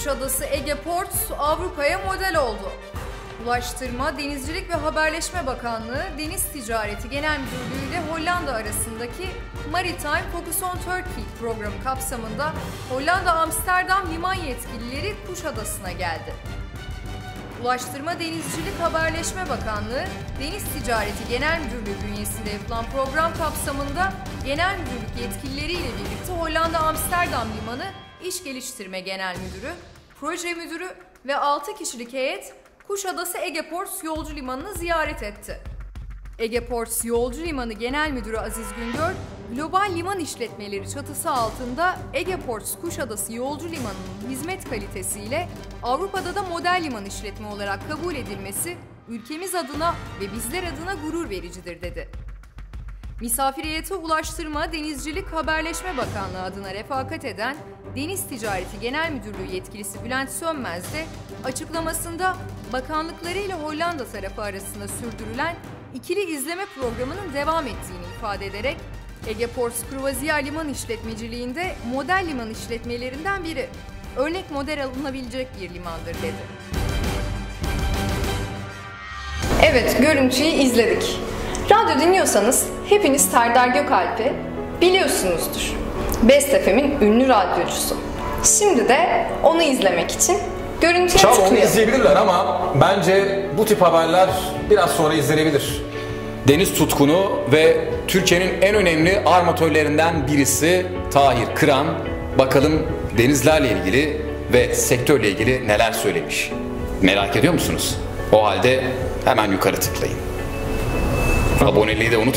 Kuşadası Ege Port Avrupa'ya model oldu. Ulaştırma, Denizcilik ve Haberleşme Bakanlığı Deniz Ticareti Genel Müdürlüğü ile Hollanda arasındaki Maritime Focus on Turkey programı kapsamında Hollanda Amsterdam liman yetkilileri Kuşadası'na geldi. Ulaştırma, Denizcilik, Haberleşme Bakanlığı Deniz Ticareti Genel Müdürlüğü bünyesinde yapılan program kapsamında genel müdürlük yetkilileriyle birlikte Hollanda Amsterdam Limanı İş Geliştirme Genel Müdürü, Proje Müdürü ve 6 kişilik heyet Kuşadası Ege Ports Yolcu Limanı'nı ziyaret etti. Ege Ports Yolcu Limanı Genel Müdürü Aziz Güngör, global liman işletmeleri çatısı altında Ege Ports Kuşadası Yolcu Limanı'nın hizmet kalitesiyle Avrupa'da da model liman işletme olarak kabul edilmesi ülkemiz adına ve bizler adına gurur vericidir dedi. Misafir heyeti Ulaştırma, Denizcilik, Haberleşme Bakanlığı adına refakat eden Deniz Ticareti Genel Müdürlüğü yetkilisi Bülent Sönmez de açıklamasında bakanlıkları ile Hollanda tarafı arasında sürdürülen ikili izleme programının devam ettiğini ifade ederek Ege Ports Kruvaziyar Liman İşletmeciliğinde model liman işletmelerinden biri. Örnek model alınabilecek bir limandır dedi. Evet, görüntüyü izledik. Radyo dinliyorsanız hepiniz Serdar Gökalp'i biliyorsunuzdur. Best FM'in ünlü radyocusu. Şimdi de onu izlemek için görüntüye Çal onu izleyebilirler ama bence bu tip haberler biraz sonra izlenebilir. Deniz tutkunu ve Türkiye'nin en önemli armatörlerinden birisi Tahir Kıran. Bakalım denizlerle ilgili ve sektörle ilgili neler söylemiş. Merak ediyor musunuz? O halde hemen yukarı tıklayın. Abonelei de unul